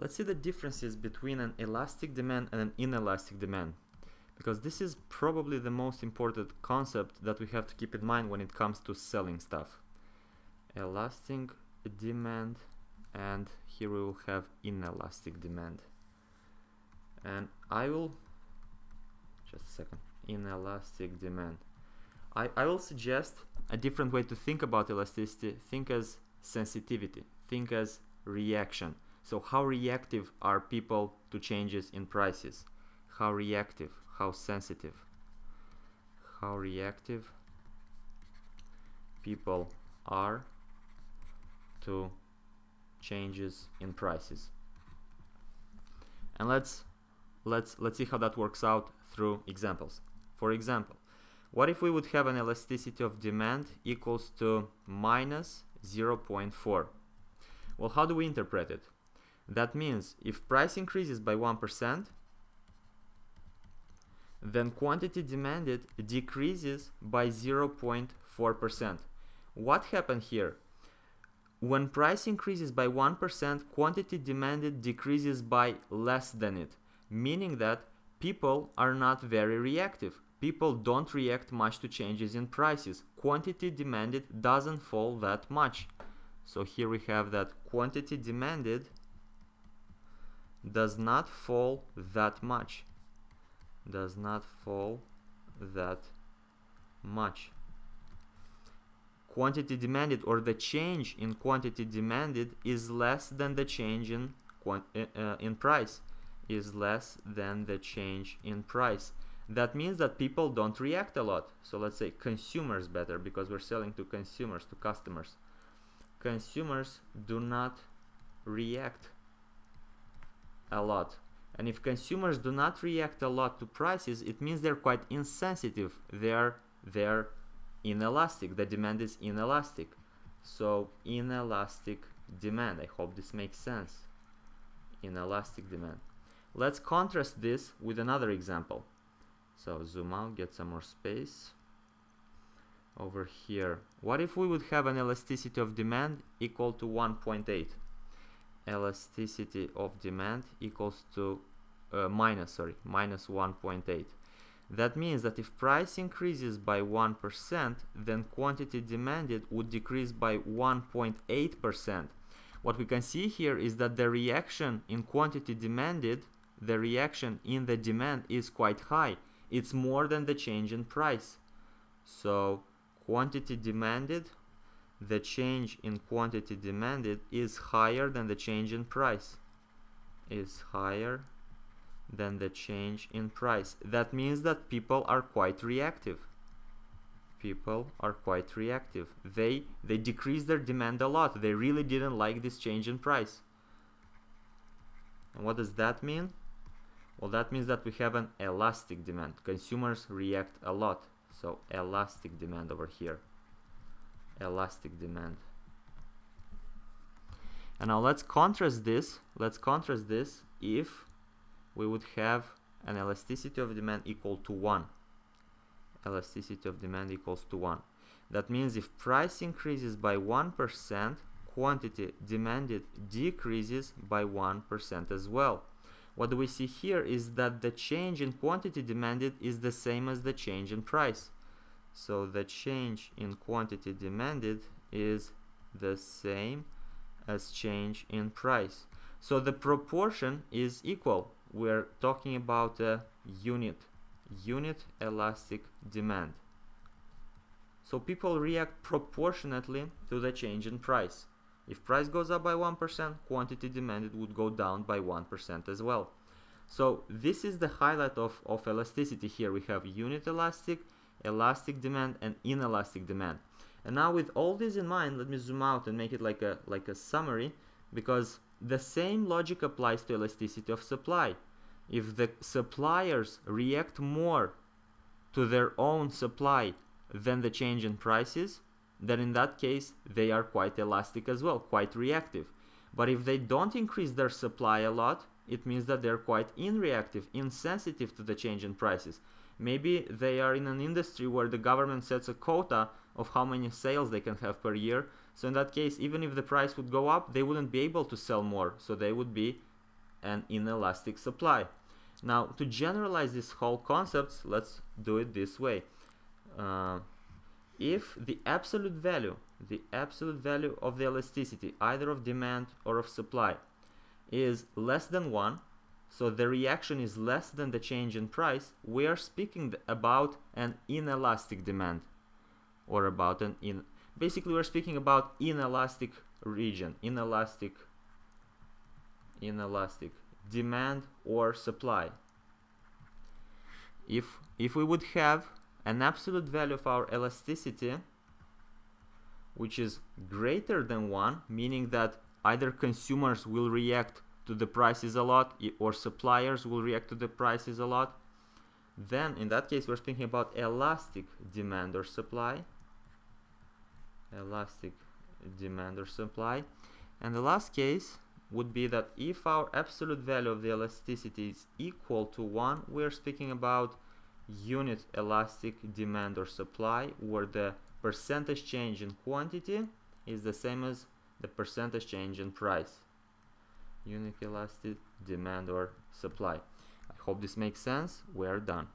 let's see the differences between an elastic demand and an inelastic demand because this is probably the most important concept that we have to keep in mind when it comes to selling stuff. Elastic demand and here we will have inelastic demand. And I will, just a second, inelastic demand. I, I will suggest a different way to think about elasticity. Think as sensitivity, think as reaction. So how reactive are people to changes in prices? How reactive, how sensitive, how reactive people are to changes in prices. And let's let's let's see how that works out through examples. For example, what if we would have an elasticity of demand equals to minus 0.4? Well, how do we interpret it? That means if price increases by 1%, then quantity demanded decreases by 0.4%. What happened here? When price increases by 1%, quantity demanded decreases by less than it, meaning that people are not very reactive. People don't react much to changes in prices. Quantity demanded doesn't fall that much. So here we have that quantity demanded does not fall that much. Does not fall that much. Quantity demanded or the change in quantity demanded is less than the change in uh, in price is less than the change in price. That means that people don't react a lot. So let's say consumers better because we're selling to consumers to customers. Consumers do not react a lot. And if consumers do not react a lot to prices, it means they're quite insensitive. They're they're inelastic. The demand is inelastic. So inelastic demand. I hope this makes sense. Inelastic demand. Let's contrast this with another example. So zoom out, get some more space. Over here. What if we would have an elasticity of demand equal to 1.8? Elasticity of demand equals to uh, minus sorry minus 1.8 that means that if price increases by 1% then quantity demanded would decrease by 1.8% what we can see here is that the reaction in quantity demanded the reaction in the demand is quite high. It's more than the change in price. So quantity demanded the change in quantity demanded is higher than the change in price. Is higher than the change in price. That means that people are quite reactive. People are quite reactive. They they decrease their demand a lot. They really didn't like this change in price. And what does that mean? Well that means that we have an elastic demand. Consumers react a lot. So elastic demand over here elastic demand. And now let's contrast this, let's contrast this if we would have an elasticity of demand equal to 1. Elasticity of demand equals to 1. That means if price increases by 1%, quantity demanded decreases by 1% as well. What we see here is that the change in quantity demanded is the same as the change in price. So the change in quantity demanded is the same as change in price. So the proportion is equal. We're talking about a unit, unit elastic demand. So people react proportionately to the change in price. If price goes up by 1%, quantity demanded would go down by 1% as well. So this is the highlight of, of elasticity here. We have unit elastic elastic demand and inelastic demand. And now with all this in mind, let me zoom out and make it like a, like a summary because the same logic applies to elasticity of supply. If the suppliers react more to their own supply than the change in prices, then in that case they are quite elastic as well, quite reactive. But if they don't increase their supply a lot, it means that they're quite inreactive, insensitive to the change in prices. Maybe they are in an industry where the government sets a quota of how many sales they can have per year. So in that case, even if the price would go up, they wouldn't be able to sell more. So they would be an inelastic supply. Now, to generalize this whole concept, let's do it this way. Uh, if the absolute value, the absolute value of the elasticity, either of demand or of supply, is less than 1, so the reaction is less than the change in price, we are speaking about an inelastic demand or about an in basically we're speaking about inelastic region, inelastic inelastic demand or supply. If if we would have an absolute value of our elasticity which is greater than 1, meaning that either consumers will react to the prices a lot or suppliers will react to the prices a lot, then in that case we're speaking about elastic demand or supply. Elastic demand or supply. And the last case would be that if our absolute value of the elasticity is equal to 1, we're speaking about unit elastic demand or supply where the percentage change in quantity is the same as the percentage change in price unit elastic demand or supply. I hope this makes sense. We are done